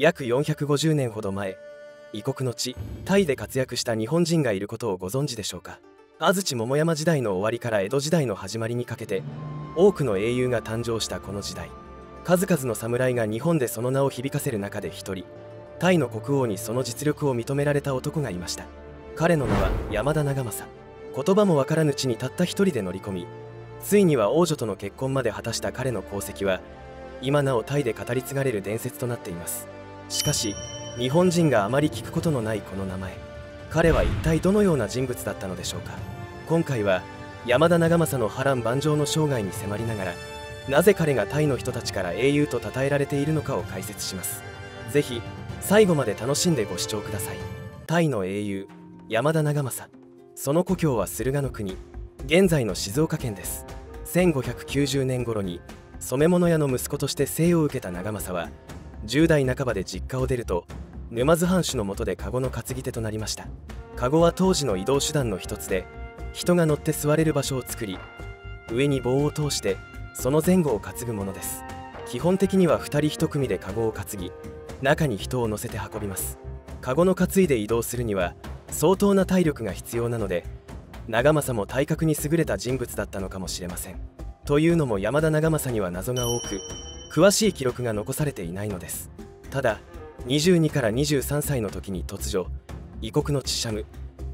約450年ほど前異国の地タイで活躍した日本人がいることをご存知でしょうか？安土桃山時代の終わりから江戸時代の始まりにかけて多くの英雄が誕生したこの時代。数々の侍が日本でその名を響かせる中で一人タイの国王にその実力を認められた男がいました。彼の名は山田長政。言葉もわからぬ地にたった一人で乗り込みついには王女との結婚まで果たした彼の功績は今なおタイで語り継がれる伝説となっています。しかし日本人があまり聞くことのないこの名前。彼は一体どのような人物だったのでしょうか。今回は山田長政の波乱万丈の生涯に迫りながらなぜ彼がタイの人たちから英雄と称えられているのかを解説します。ぜひ最後まで楽しんでご視聴ください。タイの英雄山田長政。その故郷は駿河の国現在の静岡県です。1590年頃に染物屋の息子として生を受けた長政は10代半ばで実家を出ると沼津藩主の下で籠の担ぎ手となりました。籠は当時の移動手段の一つで人が乗って座れる場所を作り上に棒を通してその前後を担ぐものです。基本的には2人1組で籠を担ぎ中に人を乗せて運びます。籠の担いで移動するには相当な体力が必要なので長政も体格に優れた人物だったのかもしれません。というのも山田長政には謎が多く詳しい記録が残されていないのです。ただ22から23歳の時に突如異国の地シャム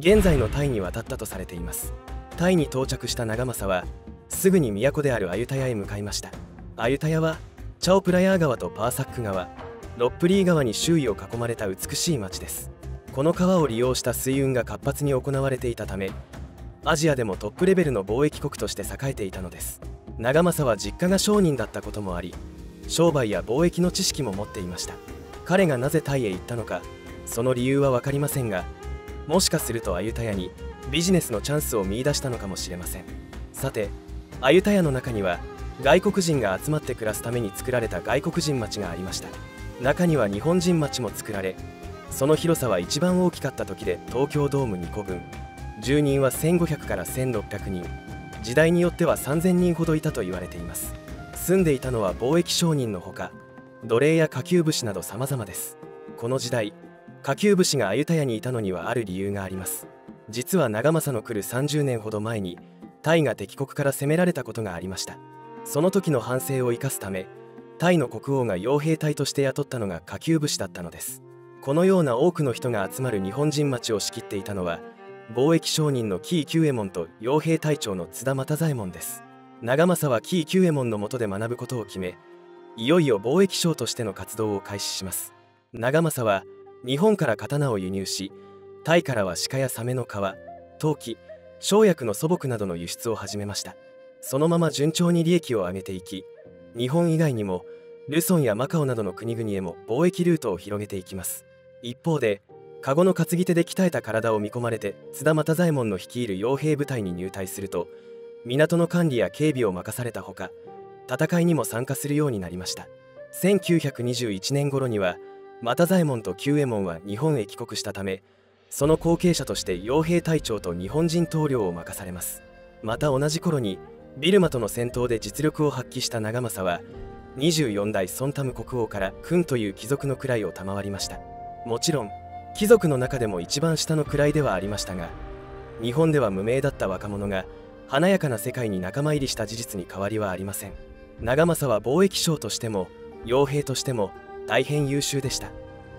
現在のタイに渡ったとされています。タイに到着した長政はすぐに都であるアユタヤへ向かいました。アユタヤはチャオプラヤー川とパーサック川ロップリー川に周囲を囲まれた美しい町です。この川を利用した水運が活発に行われていたためアジアでもトップレベルの貿易国として栄えていたのです。長政は実家が商人だったこともあり商売や貿易の知識も持っていました。彼がなぜタイへ行ったのかその理由は分かりませんがもしかするとアユタヤにビジネスのチャンスを見いだしたのかもしれません。さてアユタヤの中には外国人が集まって暮らすために作られた外国人町がありました。中には日本人町も作られその広さは一番大きかった時で東京ドーム2個分。住人は1500から1600人。時代によっては3000人ほどいたと言われています。住んでいたのは貿易商人のほか奴隷や下級武士など様々です。この時代下級武士がアユタヤにいたのにはある理由があります。実は長政の来る30年ほど前にタイが敵国から攻められたことがありました。その時の反省を生かすためタイの国王が傭兵隊として雇ったのが下級武士だったのです。このような多くの人が集まる日本人町を仕切っていたのは貿易商人の紀伊久右衛門と傭兵隊長の津田又左衛門です。長政は紀伊久右衛門の下で学ぶことを決めいよいよ貿易商としての活動を開始します。長政は日本から刀を輸入しタイからは鹿やサメの皮陶器生薬の素朴などの輸出を始めました。そのまま順調に利益を上げていき日本以外にもルソンやマカオなどの国々へも貿易ルートを広げていきます。一方で籠の担ぎ手で鍛えた体を見込まれて津田又左衛門の率いる傭兵部隊に入隊すると港の管理や警備を任されたほか戦いにも参加するようになりました。1921年頃には又左衛門と久右衛門は日本へ帰国したためその後継者として傭兵隊長と日本人棟梁を任されます。また同じ頃にビルマとの戦闘で実力を発揮した長政は24代ソンタム国王から君という貴族の位を賜りました。もちろん貴族の中でも一番下の位ではありましたが日本では無名だった若者が華やかな世界に仲間入りした事実に変わりはありません。長政は貿易商としても傭兵としても大変優秀でした。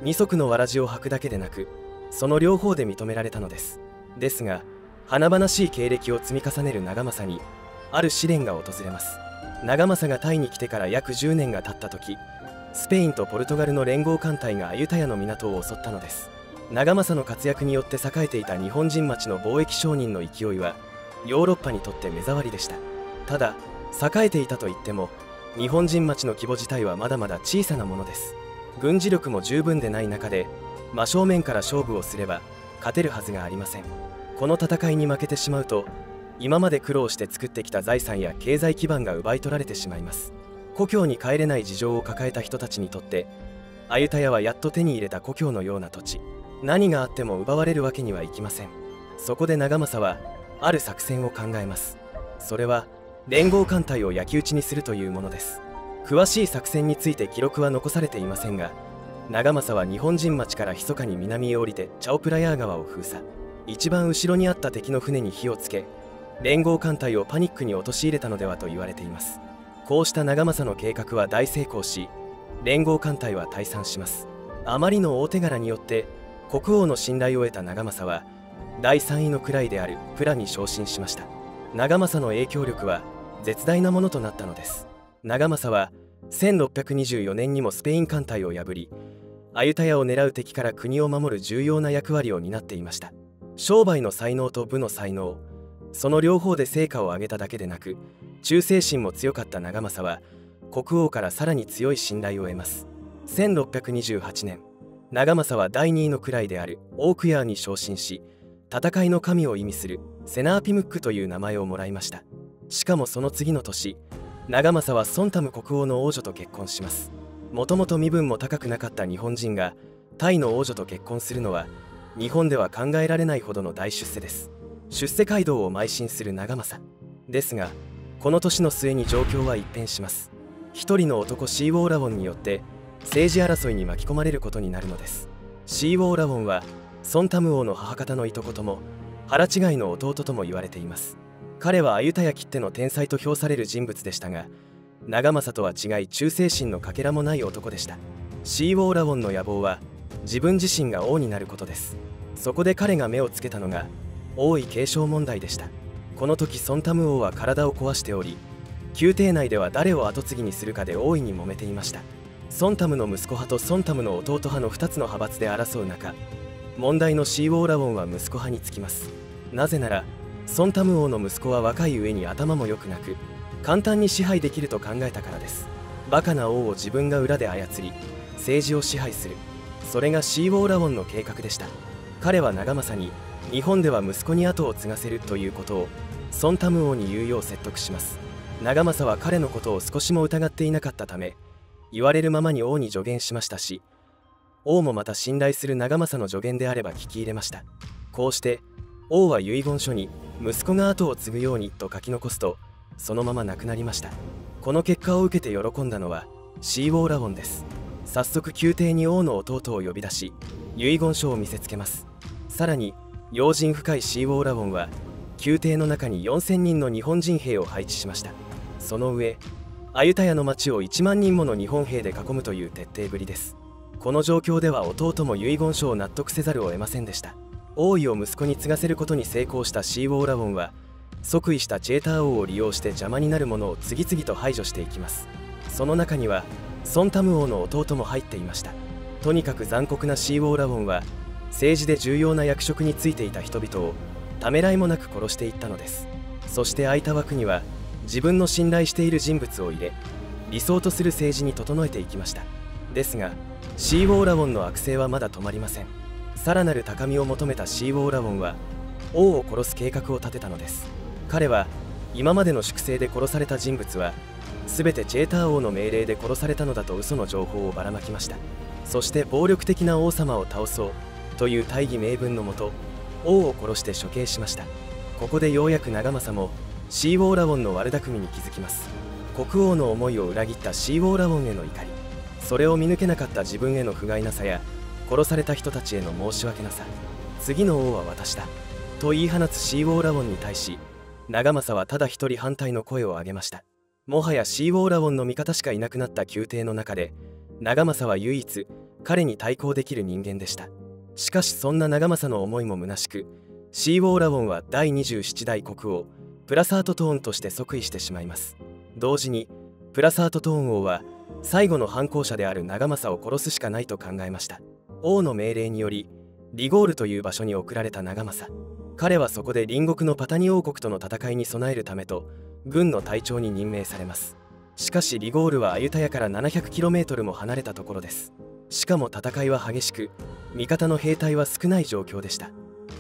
二足のわらじを履くだけでなくその両方で認められたのです。ですが華々しい経歴を積み重ねる長政にある試練が訪れます。長政がタイに来てから約10年が経った時スペインとポルトガルの連合艦隊がアユタヤの港を襲ったのです。長政の活躍によって栄えていた日本人町の貿易商人の勢いはヨーロッパにとって目障りでした。ただ栄えていたといっても日本人町の規模自体はまだまだ小さなものです。軍事力も十分でない中で真正面から勝負をすれば勝てるはずがありません。この戦いに負けてしまうと今まで苦労して作ってきた財産や経済基盤が奪い取られてしまいます。故郷に帰れない事情を抱えた人たちにとってアユタヤはやっと手に入れた故郷のような土地。何があっても奪われるわけにはいきません。そこで長政はある作戦を考えます。それは連合艦隊を焼き討ちにするというものです。詳しい作戦について記録は残されていませんが長政は日本人町から密かに南へ降りてチャオプラヤー川を封鎖。一番後ろにあった敵の船に火をつけ連合艦隊をパニックに陥れたのではと言われています。こうした長政の計画は大成功し連合艦隊は退散します。あまりの大手柄によって国王の信頼を得た長政は第3位の位であるプラに昇進しました。長政の影響力は絶大なものとなったのです。長政は1624年にもスペイン艦隊を破りアユタヤを狙う敵から国を守る重要な役割を担っていました。商売の才能と武の才能その両方で成果を上げただけでなく忠誠心も強かった長政は国王からさらに強い信頼を得ます。1628年長政は第2位の位であるオークヤーに昇進し戦いの神を意味するセナーピムックという名前をもらいました。しかもその次の年長政はソンタム国王の王女と結婚します。もともと身分も高くなかった日本人がタイの王女と結婚するのは日本では考えられないほどの大出世です。出世街道を邁進する長政。ですがこの年の末に状況は一変します。一人の男シーウォーラウォンによって政治争いに巻き込まれることになるのです。シーウォーラウォンはソンタム王の母方のいとことも腹違いの弟とも言われています。彼はアユタヤ切手の天才と評される人物でしたが長政とは違い忠誠心のかけらもない男でした。シーウォーラウォンの野望は自分自身が王になることです。そこで彼が目をつけたのが王位継承問題でした。この時ソンタム王は体を壊しており宮廷内では誰を跡継ぎにするかで大いに揉めていました。ソンタムの息子派とソンタムの弟派の2つの派閥で争う中問題のシーウォーラウォンは息子派につきます。なぜならソンタム王の息子は若い上に頭も良くなく簡単に支配できると考えたからです。バカな王を自分が裏で操り政治を支配する。それがシーウォーラウォンの計画でした。彼は長政に日本では息子に後を継がせるということをソンタム王に言うよう説得します。長政は彼のことを少しも疑っていなかったため言われるままに王に助言しましたし王もまた信頼する長政の助言であれば聞き入れました。こうして王は遺言書に息子が後を継ぐようにと書き残すとそのまま亡くなりました。この結果を受けて喜んだのはシーウォーラウォンです。早速宮廷に王の弟を呼び出し遺言書を見せつけます。さらに用心深いシーウォーラウォンは宮廷の中に4000人の日本人兵を配置しました。その上アユタヤの町を1万人もの日本兵で囲むという徹底ぶりです。この状況では弟も遺言書を納得せざるを得ませんでした。王位を息子に継がせることに成功したシーウォーラウォンは即位したチェーター王を利用して邪魔になるものを次々と排除していきます。その中にはソンタム王の弟も入っていました。とにかく残酷なシーウォーラウォンは政治で重要な役職に就いていた人々をためらいもなく殺していったのです。そして空いた枠には自分の信頼している人物を入れ理想とする政治に整えていきました。ですがシーウォーラウォンの悪性はまだ止まりません。さらなる高みを求めたシーウォーラウォンは王を殺す計画を立てたのです。彼は今までの粛清で殺された人物は全てチェーター王の命令で殺されたのだと嘘の情報をばらまきました。そして暴力的な王様を倒そうという大義名分のもと王を殺して処刑しました。ここでようやく長政もシーウォーラウォンの悪巧みに気づきます。国王の思いを裏切ったシーウォーラウォンへの怒り。それを見抜けなかった自分への不甲斐なさや殺された人たちへの申し訳なさ次の王は私だと言い放つシーウォーラウォンに対し長政はただ一人反対の声を上げました。もはやシーウォーラウォンの味方しかいなくなった宮廷の中で長政は唯一彼に対抗できる人間でした。しかしそんな長政の思いも虚しくシーウォーラウォンは第27代国王プラサートトーンとして即位してしまいます。同時にプラサートトーン王は最後の反抗者である長政を殺すしかないと考えました。王の命令によりリゴールという場所に送られた長政。彼はそこで隣国のパタニ王国との戦いに備えるためと軍の隊長に任命されます。しかしリゴールはアユタヤから 700km も離れたところです。しかも戦いは激しく味方の兵隊は少ない状況でした。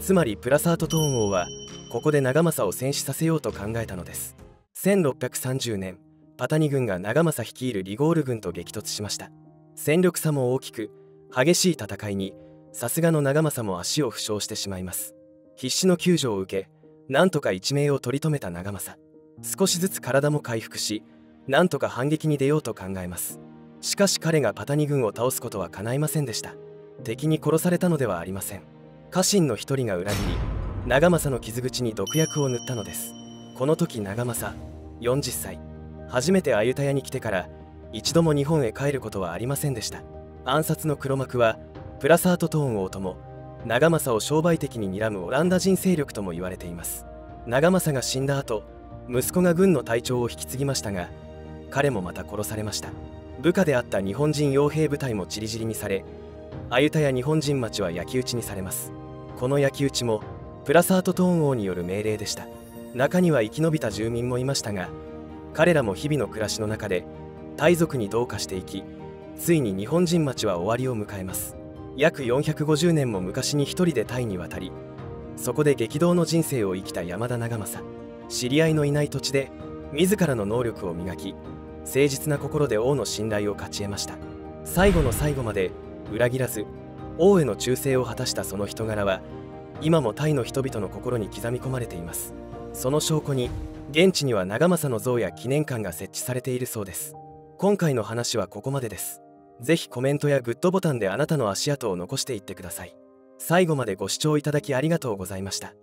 つまりプラサートトーン王はここで長政を戦死させようと考えたのです。1630年パタニ軍が長政率いるリゴール軍と激突しました。戦力差も大きく激しい戦いにさすがの長政も足を負傷してしまいます。必死の救助を受けなんとか一命を取り留めた長政。少しずつ体も回復しなんとか反撃に出ようと考えます。しかし彼がパタニ軍を倒すことは叶いませんでした。敵に殺されたのではありません。家臣の一人が裏切り長政の傷口に毒薬を塗ったのです。この時長政40歳。初めてアユタヤに来てから一度も日本へ帰ることはありませんでした。暗殺の黒幕はプラサートトーン王とも長政を商売的に睨むオランダ人勢力とも言われています。長政が死んだ後息子が軍の隊長を引き継ぎましたが彼もまた殺されました。部下であった日本人傭兵部隊も散り散りにされアユタや日本人町は焼き討ちにされます。この焼き討ちもプラサートトーン王による命令でした。中には生き延びた住民もいましたが彼らも日々の暮らしの中でタイ族に同化していきついに日本人町は終わりを迎えます。約450年も昔に一人でタイに渡りそこで激動の人生を生きた山田長政知り合いのいない土地で自らの能力を磨き誠実な心で王の信頼を勝ち得ました。最後の最後まで裏切らず王への忠誠を果たしたその人柄は今もタイの人々の心に刻み込まれています。その証拠に現地には長政の像や記念館が設置されているそうです。今回の話はここまでです。ぜひコメントやグッドボタンであなたの足跡を残していってください。最後までご視聴いただきありがとうございました。